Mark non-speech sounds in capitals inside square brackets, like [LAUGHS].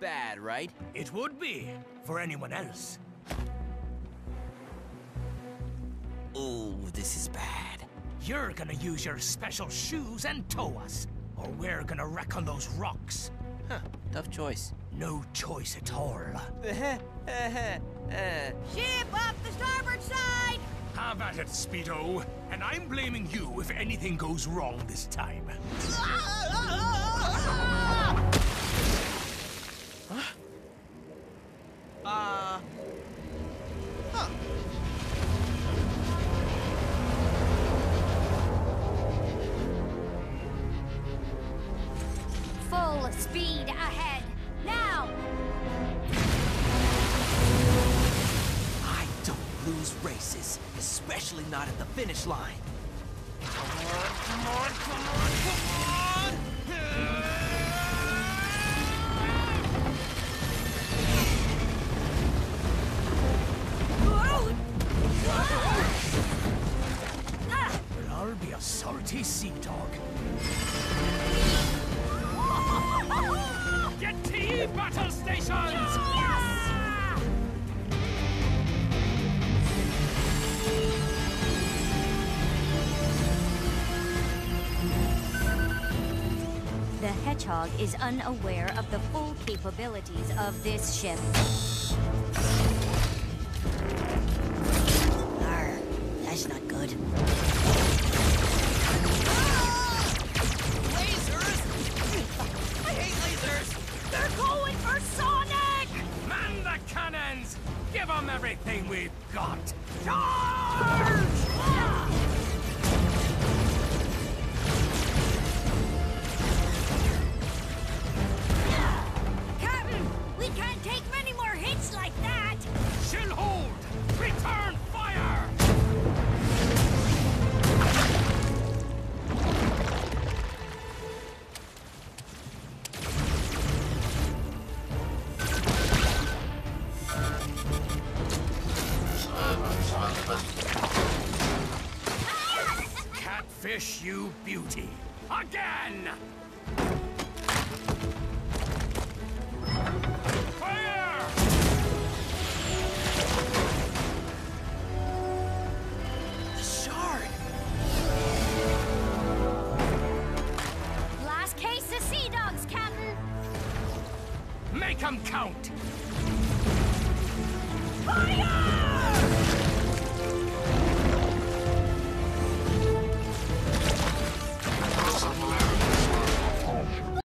bad, right? It would be, for anyone else. Oh, this is bad. You're gonna use your special shoes and tow us, or we're gonna wreck on those rocks. Huh, tough choice. No choice at all. [LAUGHS] Ship off the starboard side! Have at it, Speedo. And I'm blaming you if anything goes wrong this time. [LAUGHS] Full speed ahead. Now! I don't lose races, especially not at the finish line. Come on, come on, come on! Come on! But I'll be a salty sea The Hedgehog is unaware of the full capabilities of this ship. Arr, that's not good. Lasers! I hate lasers! They're going for Sonic! Man the cannons! Give them everything we've got! Charge! Catfish, you beauty! Again! Fire! The shark! Last case of sea dogs, Captain! Make 'em count! Fire!